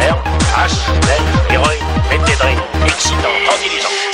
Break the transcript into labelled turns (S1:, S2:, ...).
S1: ferme, hache, belle, héroïne, bête d'aiderie, excitant, tranquillisant.